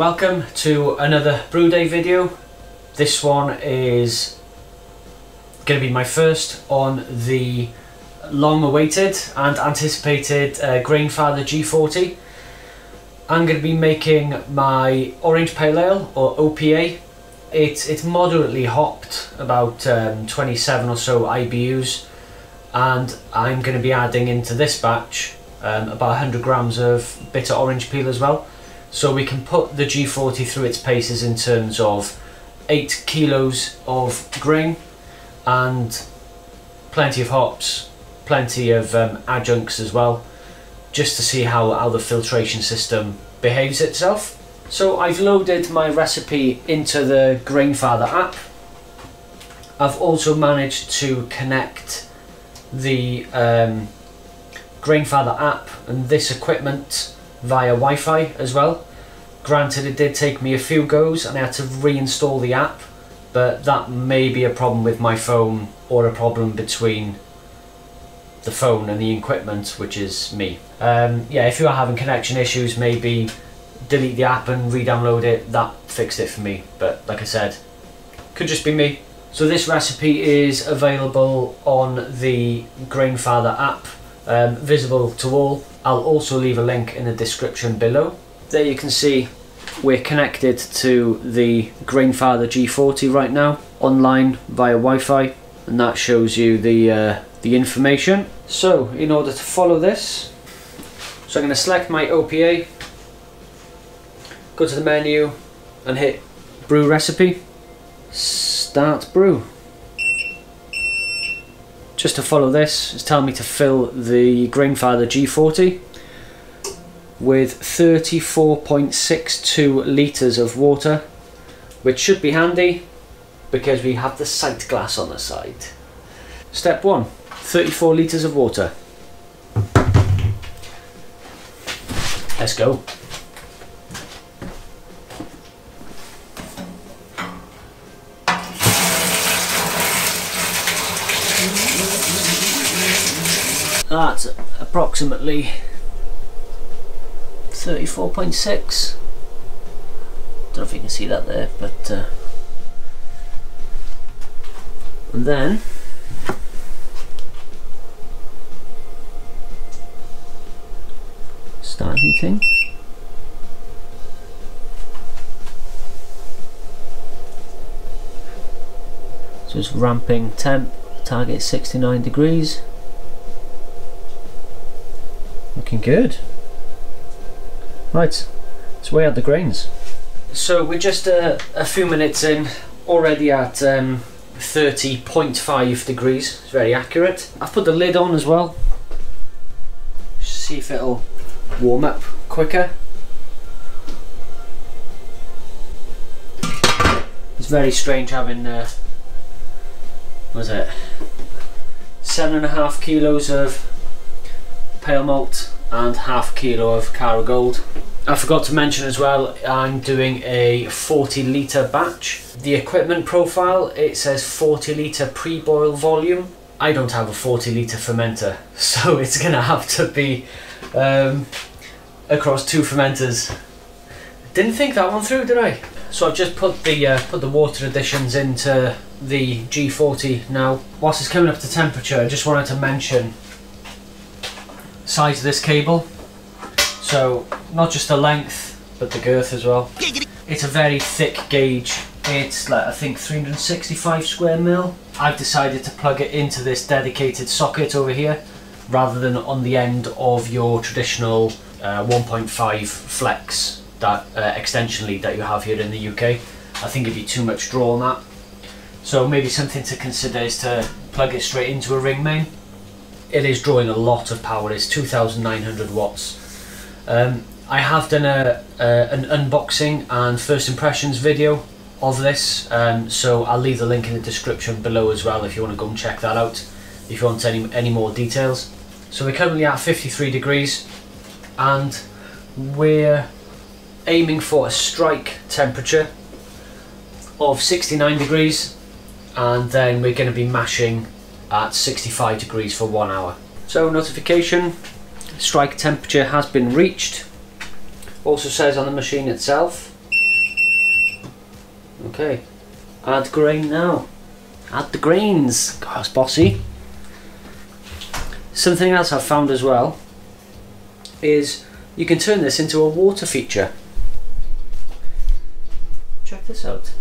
Welcome to another brew day video. This one is going to be my first on the long awaited and anticipated uh, Grainfather G40. I'm going to be making my Orange Pale Ale or OPA. It's, it's moderately hopped, about um, 27 or so IBUs and I'm going to be adding into this batch um, about 100 grams of bitter orange peel as well. So we can put the G40 through its paces in terms of 8 kilos of grain and plenty of hops, plenty of um, adjuncts as well, just to see how, how the filtration system behaves itself. So I've loaded my recipe into the Grainfather app. I've also managed to connect the um, Grainfather app and this equipment via Wi-Fi as well. Granted it did take me a few goes and I had to reinstall the app but that may be a problem with my phone or a problem between the phone and the equipment which is me. Um, yeah if you are having connection issues maybe delete the app and re-download it that fixed it for me but like I said could just be me. So this recipe is available on the Grainfather app um, visible to all. I'll also leave a link in the description below. There you can see we're connected to the Grainfather G40 right now online via Wi-Fi and that shows you the uh, the information. So in order to follow this, so I'm going to select my OPA, go to the menu and hit brew recipe, start brew just to follow this, it's telling me to fill the Grainfather G40 with 34.62 litres of water, which should be handy because we have the sight glass on the side. Step 1, 34 litres of water. Let's go. That's approximately 34.6. Don't know if you can see that there, but uh, and then start heating. So it's ramping temp, target 69 degrees. Looking good. Right, let's weigh out the grains. So we're just a, a few minutes in, already at um, 30.5 degrees, it's very accurate. I've put the lid on as well, see if it'll warm up quicker. It's very strange having, uh, was it, seven and a half kilos of pale malt and half kilo of Cara Gold. I forgot to mention as well, I'm doing a 40 litre batch. The equipment profile, it says 40 litre pre-boil volume. I don't have a 40 litre fermenter, so it's gonna have to be um, across two fermenters. Didn't think that one through, did I? So I've just put the uh, put the water additions into the G40 now. Whilst it's coming up to temperature, I just wanted to mention size of this cable. So not just the length, but the girth as well. It's a very thick gauge. It's like I think 365 square mil. I've decided to plug it into this dedicated socket over here rather than on the end of your traditional uh, 1.5 flex that uh, extension lead that you have here in the UK. I think it'd be too much draw on that. So maybe something to consider is to plug it straight into a ring main it is drawing a lot of power. It's 2,900 watts. Um, I have done a, a, an unboxing and first impressions video of this, um, so I'll leave the link in the description below as well if you want to go and check that out. If you want any any more details. So we're currently at 53 degrees, and we're aiming for a strike temperature of 69 degrees, and then we're going to be mashing at 65 degrees for one hour. So notification, strike temperature has been reached. Also says on the machine itself, Okay, add grain now. Add the grains. God, it's bossy. Something else I've found as well is you can turn this into a water feature. Check this out.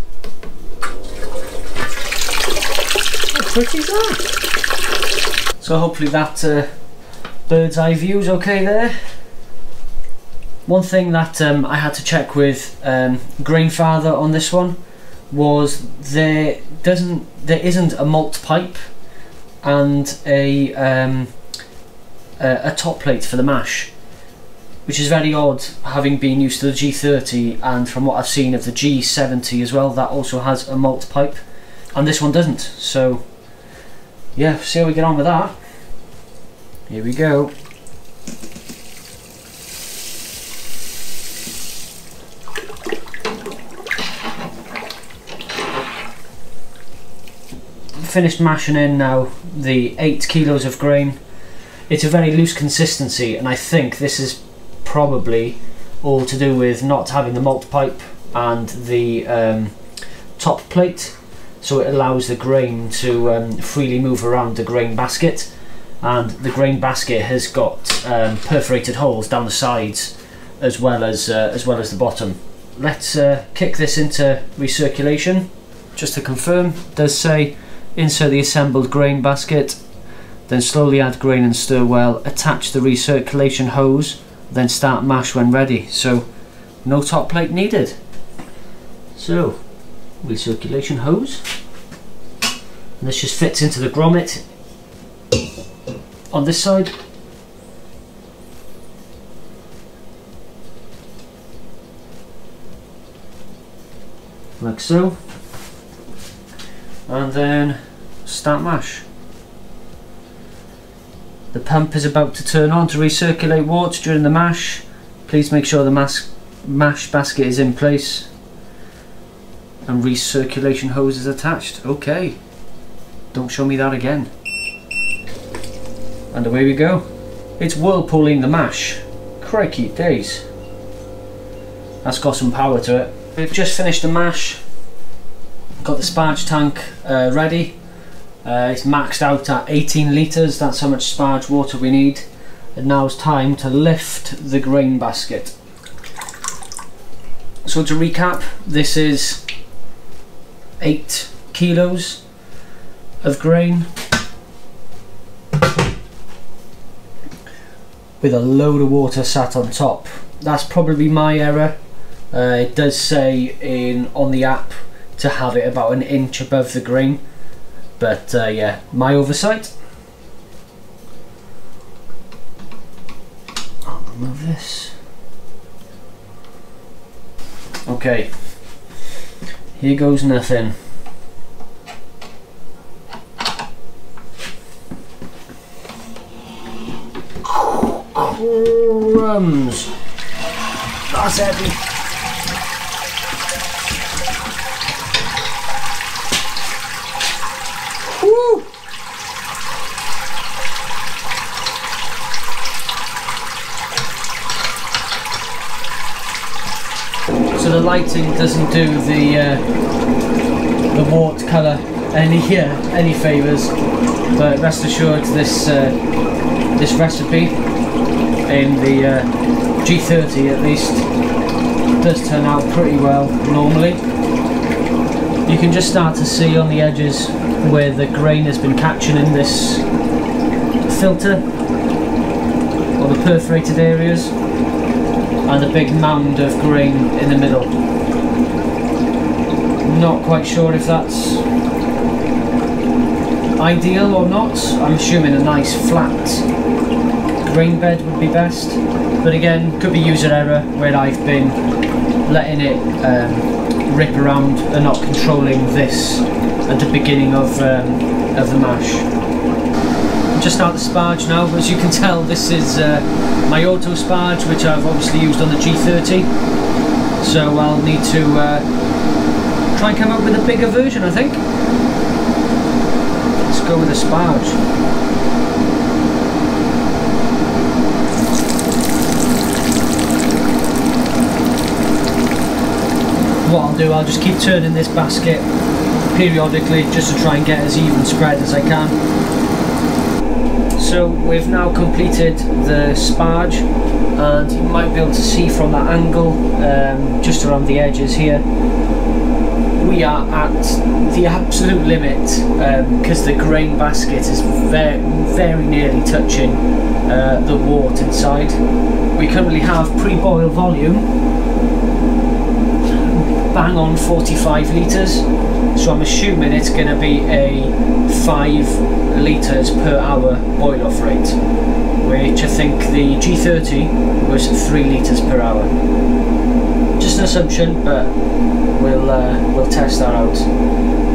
That? So hopefully that uh, bird's eye view is okay there. One thing that um, I had to check with um, Grainfather on this one was there doesn't there isn't a malt pipe and a um, a, a top plate for the mash which is very odd having been used to the G30 and from what I've seen of the G70 as well that also has a malt pipe and this one doesn't so yeah see how we get on with that. Here we go. Finished mashing in now the 8 kilos of grain. It's a very loose consistency and I think this is probably all to do with not having the malt pipe and the um, top plate so it allows the grain to um, freely move around the grain basket. And the grain basket has got um, perforated holes down the sides as well as uh, as well as the bottom. Let's uh, kick this into recirculation. Just to confirm does say insert the assembled grain basket then slowly add grain and stir well attach the recirculation hose then start mash when ready. So no top plate needed. So recirculation hose. And this just fits into the grommet on this side. Like so. And then start mash. The pump is about to turn on to recirculate water during the mash. Please make sure the mash, mash basket is in place and recirculation hose is attached. Okay, don't show me that again. And away we go. It's whirlpooling the mash. Crikey days. That's got some power to it. We've just finished the mash. Got the sparge tank uh, ready uh, it's maxed out at 18 litres, that's how much sparge water we need. And now it's time to lift the grain basket. So to recap, this is 8 kilos of grain with a load of water sat on top. That's probably my error. Uh, it does say in on the app to have it about an inch above the grain but uh, yeah, my oversight. I'll remove this. Okay, here goes nothing. Crumbs. That's heavy. The lighting doesn't do the uh, the watercolor any uh, any favors but rest assured this uh, this recipe in the uh, G30 at least does turn out pretty well normally. You can just start to see on the edges where the grain has been catching in this filter or the perforated areas and a big mound of grain in the middle. Not quite sure if that's ideal or not. I'm assuming a nice flat grain bed would be best. But again, could be user error where I've been letting it um, rip around and not controlling this at the beginning of, um, of the mash just out the sparge now. As you can tell, this is uh, my auto sparge, which I've obviously used on the G30. So I'll need to uh, try and come up with a bigger version, I think. Let's go with a sparge. What I'll do, I'll just keep turning this basket periodically just to try and get as even spread as I can. So we've now completed the sparge and you might be able to see from that angle um, just around the edges here we are at the absolute limit because um, the grain basket is very, very nearly touching uh, the wort inside. We currently have pre-boil volume bang on 45 litres so I'm assuming it's going to be a 5 litres per hour boil off rate which I think the G30 was 3 litres per hour just an assumption but we'll uh, we'll test that out.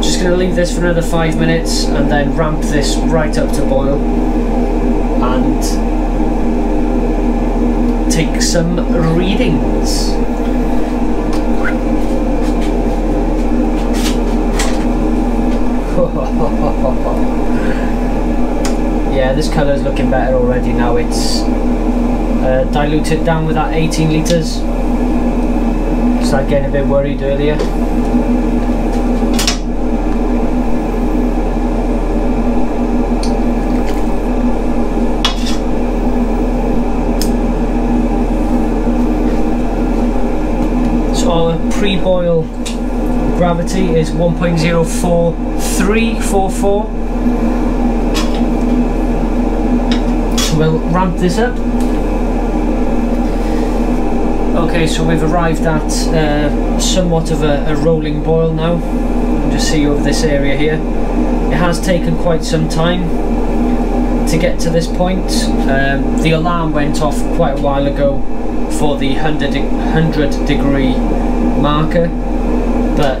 Just going to leave this for another five minutes and then ramp this right up to boil and take some readings. yeah, this colour is looking better already now. It's uh, diluted down with that 18 litres started getting a bit worried earlier. So our pre-boil gravity is 1.04344. So we'll ramp this up Okay, so we've arrived at uh, somewhat of a, a, rolling boil now. Just see over this area here. It has taken quite some time to get to this point. Um, the alarm went off quite a while ago for the 100, de 100 degree marker, but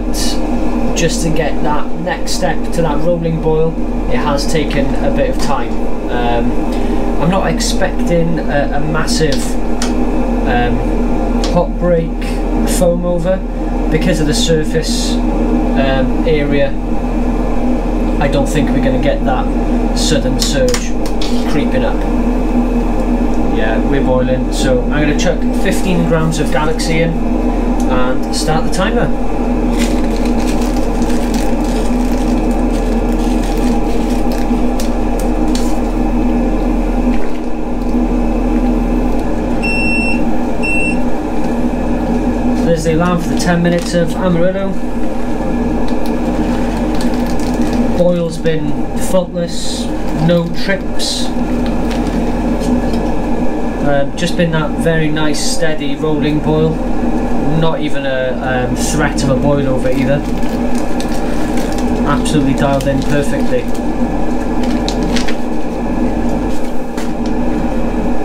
just to get that next step to that rolling boil, it has taken a bit of time. Um, I'm not expecting a, a massive um, hot break foam over. Because of the surface um, area I don't think we're going to get that sudden surge creeping up. Yeah we're boiling. So I'm going to chuck 15 grams of Galaxy in and start the timer the alarm for the 10 minutes of Amarillo. Boil's been faultless, no trips. Uh, just been that very nice steady rolling boil. Not even a um, threat of a boil over either. Absolutely dialed in perfectly.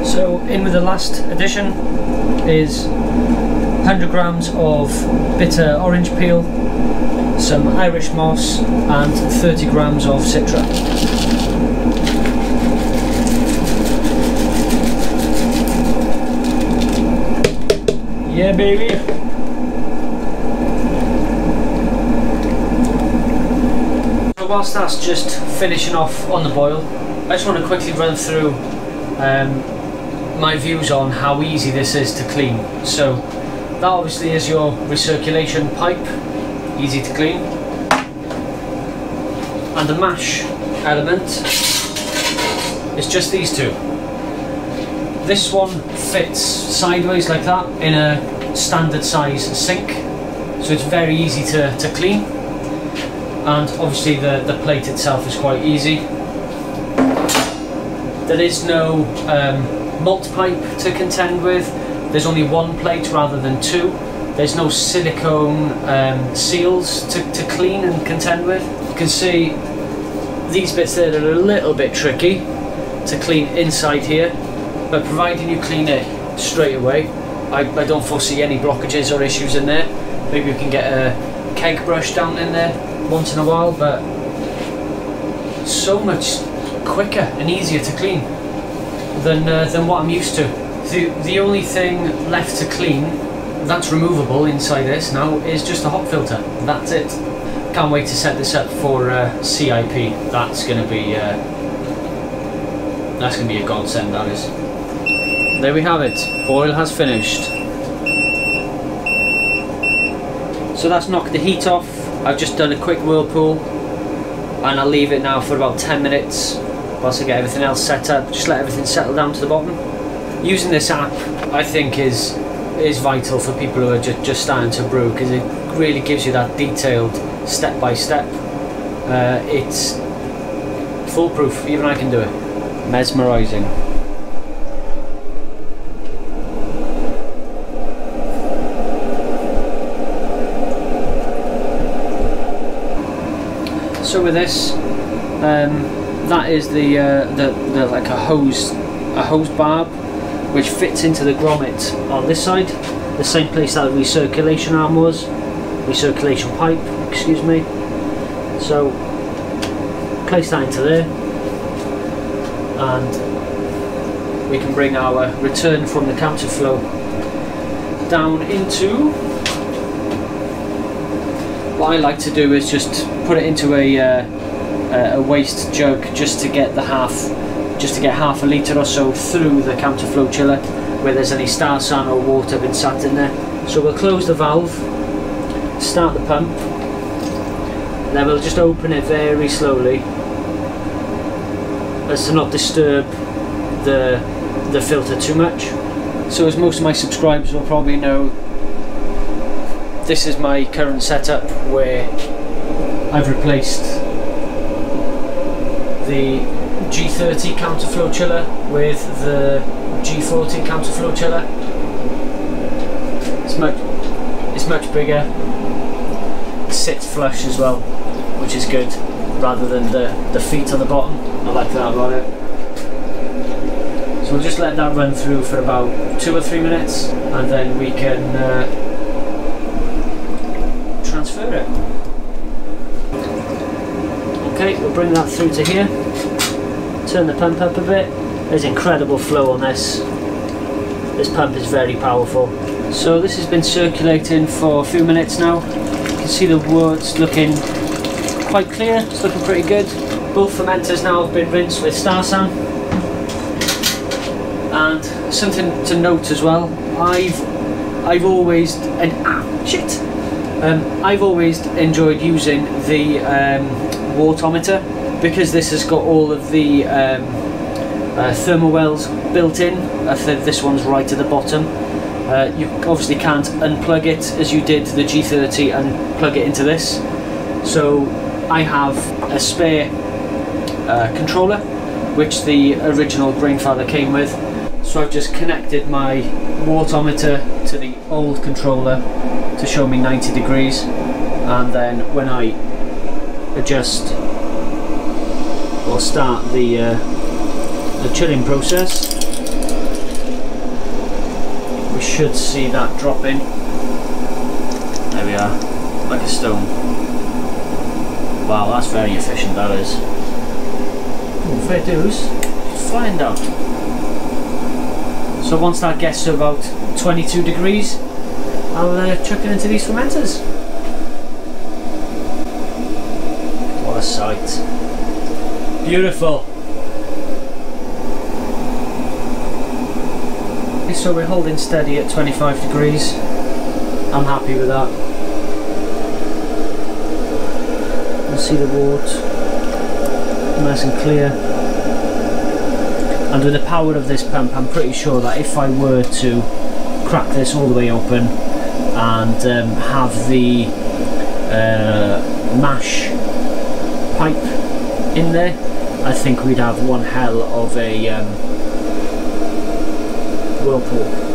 So in with the last addition is 100 grams of bitter orange peel, some Irish moss and 30 grams of citra. Yeah baby! So whilst that's just finishing off on the boil, I just want to quickly run through um, my views on how easy this is to clean. So that obviously is your recirculation pipe, easy to clean. And the mash element is just these two. This one fits sideways like that in a standard size sink, so it's very easy to, to clean. And obviously the, the plate itself is quite easy. There is no um, malt pipe to contend with, there's only one plate rather than two. There's no silicone um, seals to, to clean and contend with. You can see these bits there are a little bit tricky to clean inside here, but providing you clean it straight away, I, I don't foresee any blockages or issues in there. Maybe we can get a keg brush down in there once in a while, but so much quicker and easier to clean than, uh, than what I'm used to. The, the only thing left to clean that's removable inside this now is just a hot filter. That's it. Can't wait to set this up for uh, CIP. That's going to be uh, that's going to be a godsend. That is. There we have it. Boil has finished. So that's knocked the heat off. I've just done a quick whirlpool and I'll leave it now for about 10 minutes whilst I get everything else set up. Just let everything settle down to the bottom. Using this app I think is is vital for people who are just, just starting to brew because it really gives you that detailed step by step. Uh, it's foolproof, even I can do it. Mesmerizing. So with this, um, that is the, uh, the the like a hose a hose barb which fits into the grommet on this side, the same place that the recirculation arm was, recirculation pipe, excuse me. So place that into there. And we can bring our return from the counterflow down into what I like to do is just put it into a, uh, a waste jug just to get the half just to get half a litre or so through the counterflow chiller where there's any star san or water been sat in there. So we'll close the valve, start the pump, and then we'll just open it very slowly as to not disturb the, the filter too much. So as most of my subscribers will probably know, this is my current setup where I've replaced the G30 counterflow chiller with the G40 counterflow chiller. It's much, it's much bigger. It sits flush as well, which is good, rather than the, the feet on the bottom. I like that about it. So we'll just let that run through for about two or three minutes, and then we can uh, transfer it. Okay, we'll bring that through to here turn the pump up a bit. There's incredible flow on this. This pump is very powerful. So this has been circulating for a few minutes now. You can see the words looking quite clear, it's looking pretty good. Both fermenters now have been rinsed with Starsan. And something to note as well, I've I've always and ah shit. Um, I've always enjoyed using the um, wartometer because this has got all of the um, uh, thermal wells built in, I think this one's right at the bottom. Uh, you obviously can't unplug it as you did the G30 and plug it into this. So I have a spare uh, controller which the original Grainfather came with. So I've just connected my wartometer to the old controller to show me 90 degrees and then when I adjust or start the uh, the chilling process. We should see that drop in there we are like a stone. Wow that's very efficient that is. Fair dues. Flying down so once that gets to about 22 degrees I'll uh, chuck it into these fermenters what a sight Beautiful. So we're holding steady at 25 degrees. I'm happy with that. You see the wort nice and clear. And with the power of this pump, I'm pretty sure that if I were to crack this all the way open and um, have the uh, mash pipe in there, I think we'd have one hell of a um, whirlpool.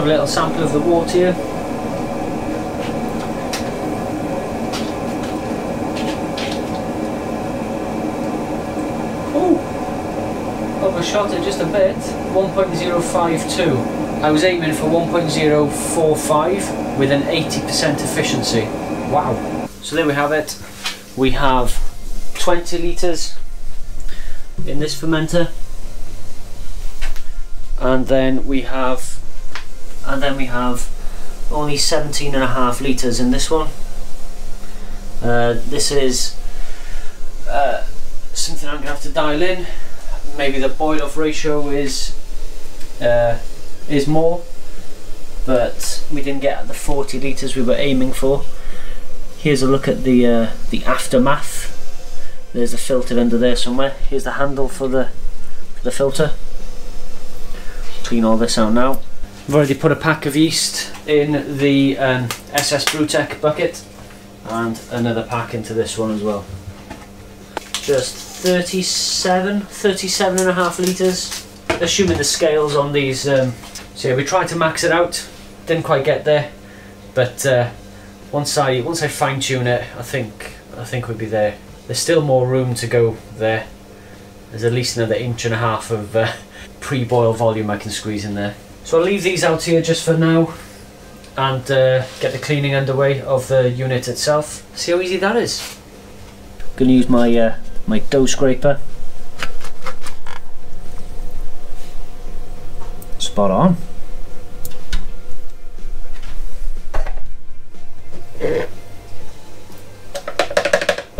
Little sample of the wort here. overshot it just a bit, 1.052. I was aiming for 1.045 with an 80% efficiency. Wow. So there we have it. We have 20 litres in this fermenter and then we have and then we have only 17 and a half litres in this one uh, this is uh, something I'm going to have to dial in maybe the boil off ratio is uh, is more but we didn't get the 40 litres we were aiming for. Here's a look at the uh, the aftermath. There's a filter under there somewhere. Here's the handle for the for the filter. Clean all this out now. I've already put a pack of yeast in the um, SS Brewtech bucket and another pack into this one as well. Just 37 37 and a half litres assuming the scales on these um, so yeah we tried to max it out didn't quite get there but uh, once I once I fine tune it I think I think we'll be there. There's still more room to go there. There's at least another inch and a half of uh, pre-boil volume I can squeeze in there. So I'll leave these out here just for now and uh, get the cleaning underway of the unit itself. See how easy that is. Gonna use my uh, my dough scraper spot on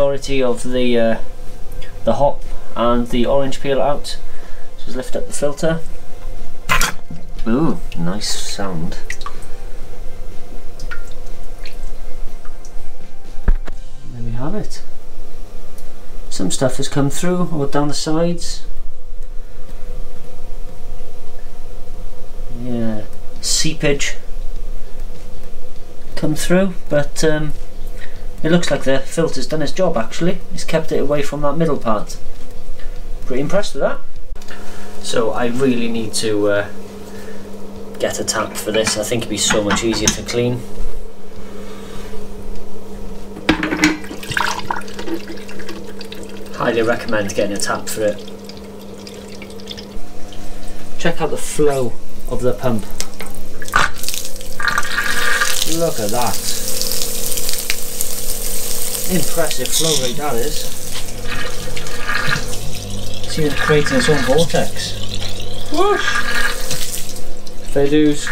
Authority of the uh, the hop and the orange peel out. Just lift up the filter. Ooh, nice sound. There we have it. Some stuff has come through or down the sides. Yeah, seepage come through, but um, it looks like the filter's done its job actually. It's kept it away from that middle part. Pretty impressed with that. So I really need to uh, get a tap for this. I think it'd be so much easier to clean. Highly recommend getting a tap for it. Check out the flow of the pump. Look at that. Impressive flow rate that is. See it creating its own vortex. Whoosh! Fair dues.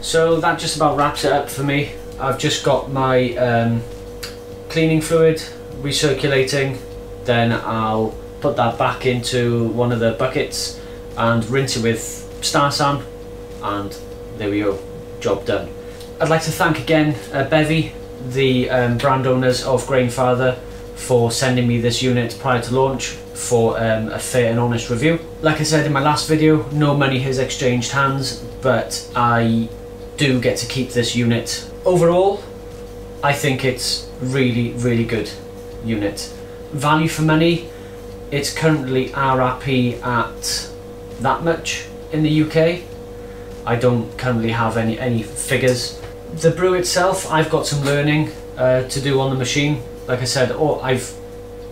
So that just about wraps it up for me. I've just got my um, cleaning fluid recirculating, then I'll put that back into one of the buckets and rinse it with Starsan and there we go, job done. I'd like to thank again uh, Bevie, the um, brand owners of Grainfather, for sending me this unit prior to launch for um, a fair and honest review. Like I said in my last video, no money has exchanged hands, but I do get to keep this unit. Overall, I think it's really, really good unit. Value for money, it's currently RRP at that much in the UK. I don't currently have any, any figures the brew itself, I've got some learning uh, to do on the machine. Like I said, all I've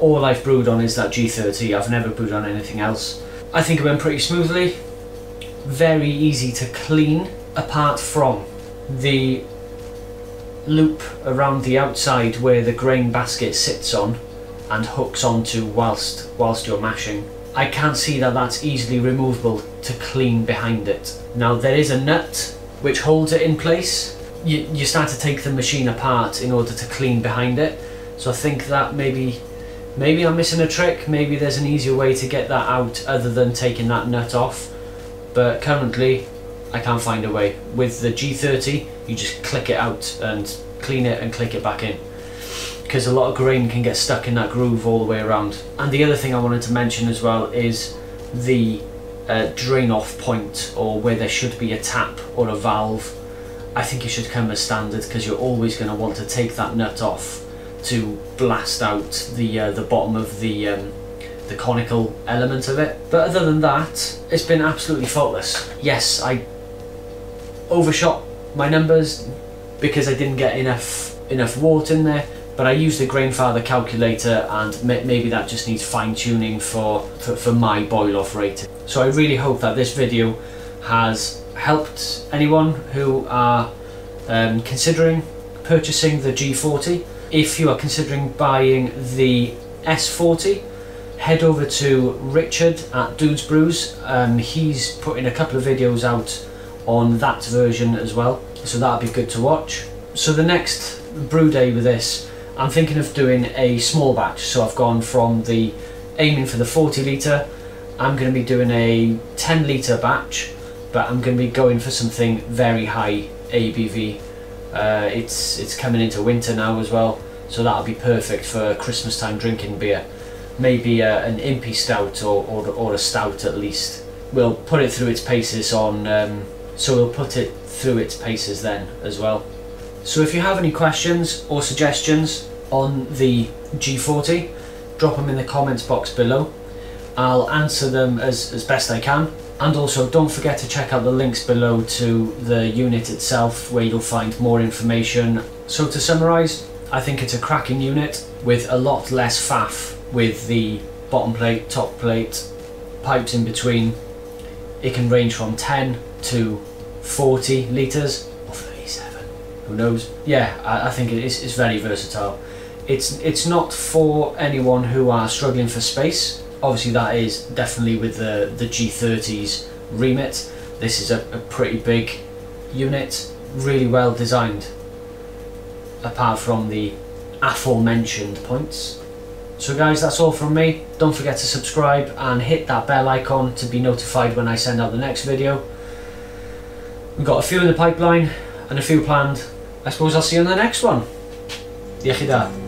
all I've brewed on is that G30. I've never brewed on anything else. I think it went pretty smoothly. Very easy to clean, apart from the loop around the outside where the grain basket sits on and hooks onto whilst whilst you're mashing. I can't see that that's easily removable to clean behind it. Now there is a nut which holds it in place you, you start to take the machine apart in order to clean behind it. So I think that maybe maybe I'm missing a trick, maybe there's an easier way to get that out other than taking that nut off. But currently I can't find a way. With the G30 you just click it out and clean it and click it back in. Because a lot of grain can get stuck in that groove all the way around. And the other thing I wanted to mention as well is the uh, drain off point or where there should be a tap or a valve I think it should come as standard because you're always going to want to take that nut off to blast out the uh, the bottom of the um, the conical element of it. But other than that, it's been absolutely faultless. Yes, I overshot my numbers because I didn't get enough enough wort in there. But I used the Grainfather calculator and maybe that just needs fine tuning for, for, for my boil off rate. So I really hope that this video has helped anyone who are um, considering purchasing the G40. If you are considering buying the S40, head over to Richard at Dudes Brews. Um, he's putting a couple of videos out on that version as well, so that'll be good to watch. So the next brew day with this, I'm thinking of doing a small batch. So I've gone from the aiming for the 40 litre. I'm going to be doing a 10 litre batch, but I'm going to be going for something very high ABV. Uh, it's it's coming into winter now as well, so that'll be perfect for Christmas time drinking beer. Maybe uh, an impy stout or, or or a stout at least. We'll put it through its paces on. Um, so we'll put it through its paces then as well. So if you have any questions or suggestions on the G40, drop them in the comments box below. I'll answer them as, as best I can. And also don't forget to check out the links below to the unit itself where you'll find more information. So to summarise, I think it's a cracking unit with a lot less faff with the bottom plate, top plate, pipes in between. It can range from 10 to 40 litres or 37, who knows. Yeah, I, I think it is, it's very versatile. It's, it's not for anyone who are struggling for space. Obviously that is definitely with the, the G30's remit. This is a, a pretty big unit, really well designed, apart from the aforementioned points. So guys, that's all from me. Don't forget to subscribe and hit that bell icon to be notified when I send out the next video. We've got a few in the pipeline and a few planned. I suppose I'll see you on the next one. Diolch